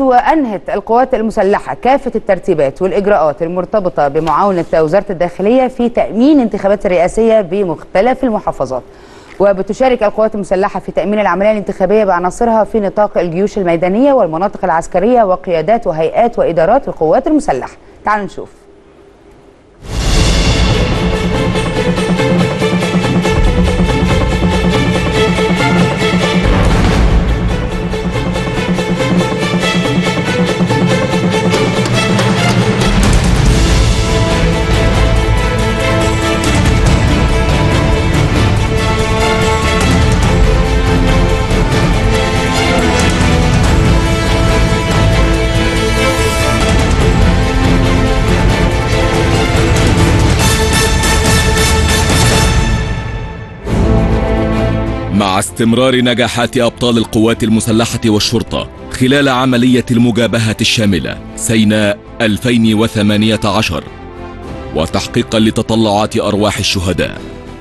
وأنهت القوات المسلحة كافة الترتيبات والإجراءات المرتبطة بمعاونة وزارة الداخلية في تأمين انتخابات الرئاسية بمختلف المحافظات. وبتشارك القوات المسلحة في تأمين العملية الانتخابية بعناصرها في نطاق الجيوش الميدانية والمناطق العسكرية وقيادات وهيئات وإدارات القوات المسلحة. تعالوا نشوف. مع استمرار نجاحات أبطال القوات المسلحة والشرطة خلال عملية المجابهة الشاملة سيناء 2018 وتحقيقا لتطلعات أرواح الشهداء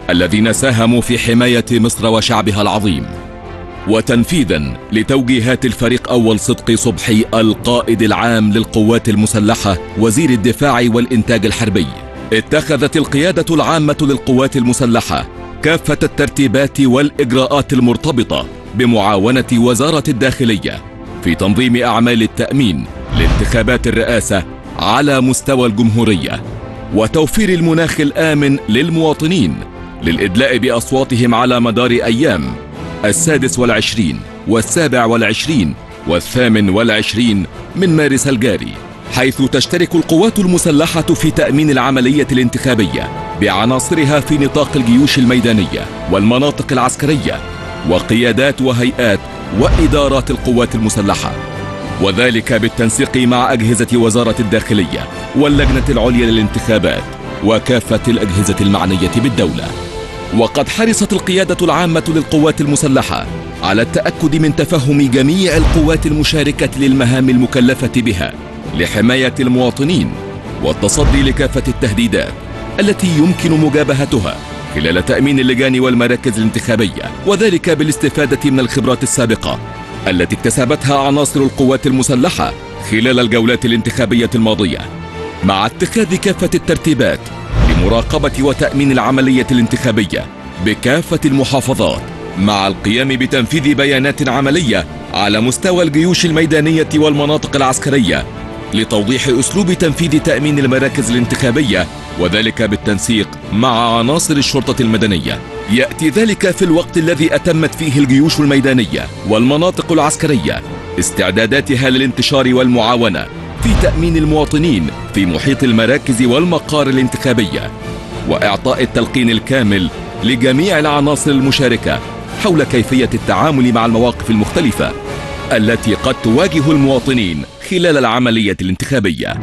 الذين ساهموا في حماية مصر وشعبها العظيم. وتنفيذا لتوجيهات الفريق أول صدقي صبحي القائد العام للقوات المسلحة وزير الدفاع والإنتاج الحربي. اتخذت القيادة العامة للقوات المسلحة كافة الترتيبات والإجراءات المرتبطة بمعاونة وزارة الداخلية في تنظيم أعمال التأمين لانتخابات الرئاسة على مستوى الجمهورية وتوفير المناخ الآمن للمواطنين للإدلاء بأصواتهم على مدار أيام السادس والعشرين والسابع والعشرين والثامن والعشرين من مارس الجاري. حيث تشترك القوات المسلحة في تأمين العملية الانتخابية بعناصرها في نطاق الجيوش الميدانية والمناطق العسكرية وقيادات وهيئات وإدارات القوات المسلحة. وذلك بالتنسيق مع أجهزة وزارة الداخلية واللجنة العليا للانتخابات وكافة الأجهزة المعنية بالدولة. وقد حرصت القيادة العامة للقوات المسلحة على التأكد من تفهم جميع القوات المشاركة للمهام المكلفة بها. لحماية المواطنين والتصدي لكافة التهديدات التي يمكن مجابهتها خلال تأمين اللجان والمراكز الانتخابية وذلك بالاستفادة من الخبرات السابقة التي اكتسبتها عناصر القوات المسلحة خلال الجولات الانتخابية الماضية مع اتخاذ كافة الترتيبات لمراقبة وتأمين العملية الانتخابية بكافة المحافظات مع القيام بتنفيذ بيانات عملية على مستوى الجيوش الميدانية والمناطق العسكرية لتوضيح أسلوب تنفيذ تأمين المراكز الانتخابية وذلك بالتنسيق مع عناصر الشرطة المدنية. يأتي ذلك في الوقت الذي أتمت فيه الجيوش الميدانية والمناطق العسكرية استعداداتها للانتشار والمعاونة في تأمين المواطنين في محيط المراكز والمقار الانتخابية وإعطاء التلقين الكامل لجميع العناصر المشاركة حول كيفية التعامل مع المواقف المختلفة. التي قد تواجه المواطنين خلال العملية الانتخابية.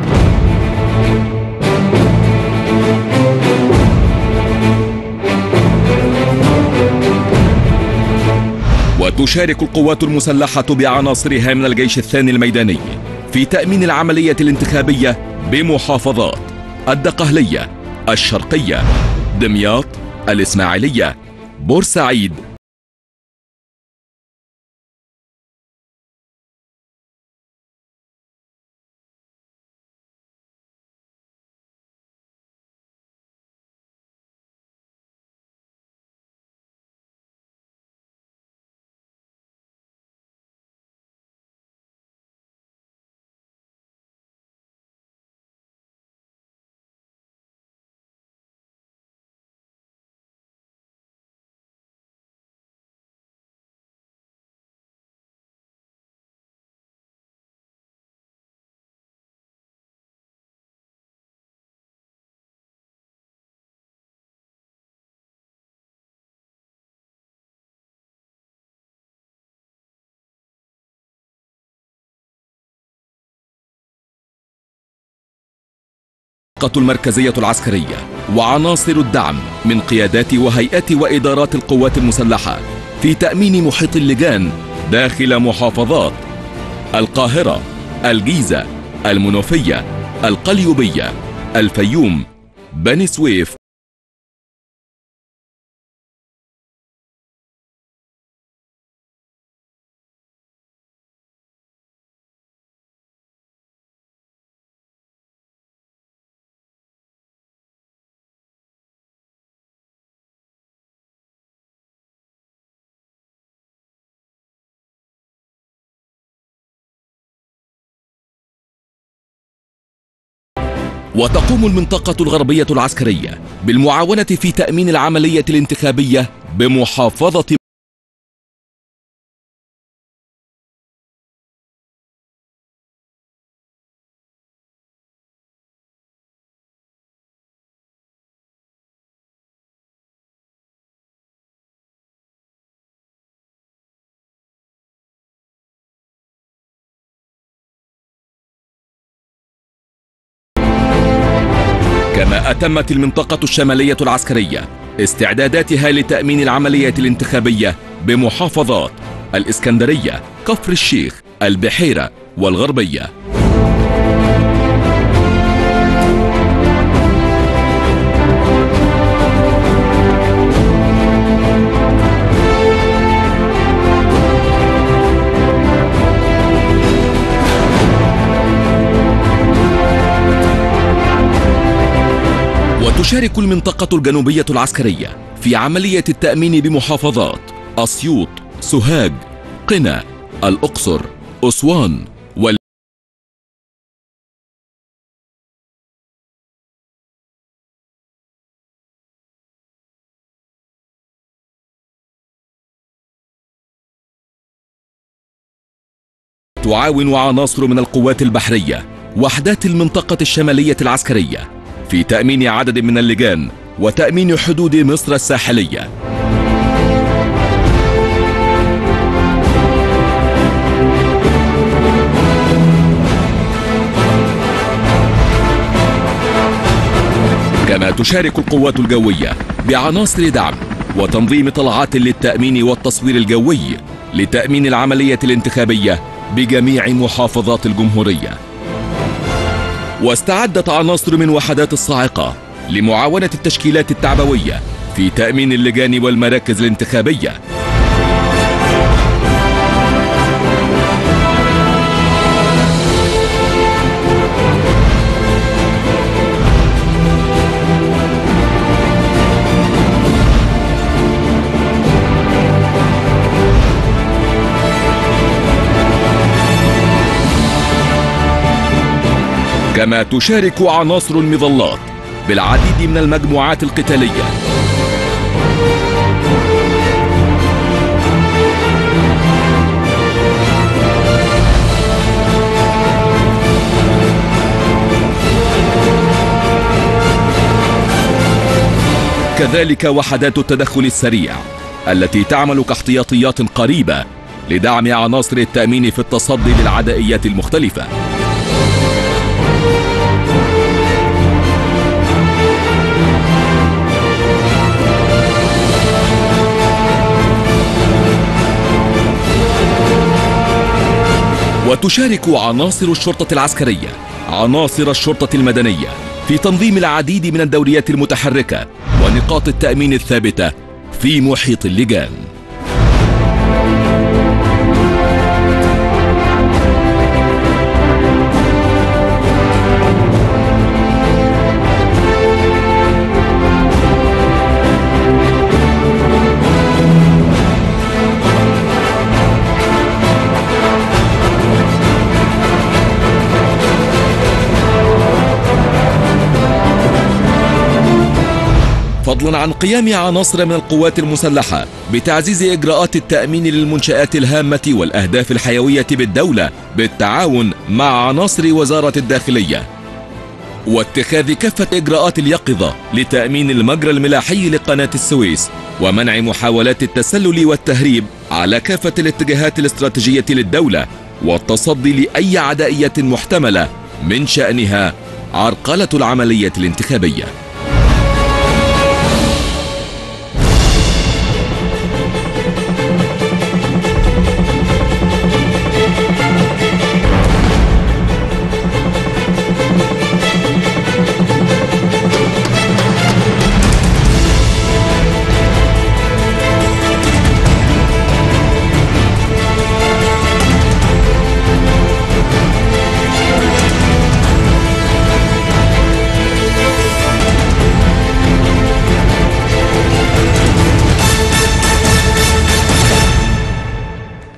وتشارك القوات المسلحة بعناصرها من الجيش الثاني الميداني في تأمين العملية الانتخابية بمحافظات الدقهلية الشرقية دمياط الإسماعيلية بورسعيد المركزية العسكرية وعناصر الدعم من قيادات وهيئات وإدارات القوات المسلحة في تأمين محيط اللجان داخل محافظات القاهرة الجيزة المنوفية القليوبية الفيوم بني سويف. وتقوم المنطقة الغربية العسكرية بالمعاونة في تأمين العملية الانتخابية بمحافظة كما أتمت المنطقة الشمالية العسكرية استعداداتها لتأمين العملية الانتخابية بمحافظات الإسكندرية، كفر الشيخ، البحيرة والغربية. وتشارك المنطقة الجنوبية العسكرية في عملية التأمين بمحافظات أسيوط، سوهاج، قنا، الأقصر، أسوان تعاون عناصر من القوات البحرية وحدات المنطقة الشمالية العسكرية في تأمين عدد من اللجان وتأمين حدود مصر الساحلية. كما تشارك القوات الجوية بعناصر دعم وتنظيم طلعات للتأمين والتصوير الجوي لتأمين العملية الانتخابية بجميع محافظات الجمهورية. واستعدت عناصر من وحدات الصاعقة لمعاونة التشكيلات التعبوية في تأمين اللجان والمراكز الانتخابية كما تشارك عناصر المظلات بالعديد من المجموعات القتالية. كذلك وحدات التدخل السريع التي تعمل كاحتياطيات قريبة لدعم عناصر التأمين في التصدي للعدائيات المختلفة. وتشارك عناصر الشرطة العسكرية عناصر الشرطة المدنية في تنظيم العديد من الدوريات المتحركة ونقاط التأمين الثابتة في محيط اللجان. فضلا عن قيام عناصر من القوات المسلحة بتعزيز إجراءات التأمين للمنشآت الهامة والأهداف الحيوية بالدولة بالتعاون مع عناصر وزارة الداخلية. واتخاذ كافة إجراءات اليقظة لتأمين المجرى الملاحي لقناة السويس ومنع محاولات التسلل والتهريب على كافة الاتجاهات الاستراتيجية للدولة والتصدي لأي عدائية محتملة من شأنها عرقلة العملية الانتخابية.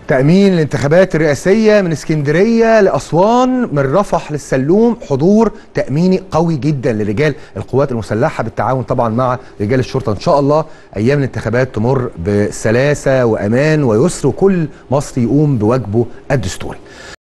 تأمين الانتخابات الرئاسية من اسكندرية لأسوان من رفح للسلوم حضور تأميني قوي جدا لرجال القوات المسلحة بالتعاون طبعا مع رجال الشرطة إن شاء الله. أيام الانتخابات تمر بسلاسة وأمان ويسر وكل مصري يقوم بواجبه الدستوري.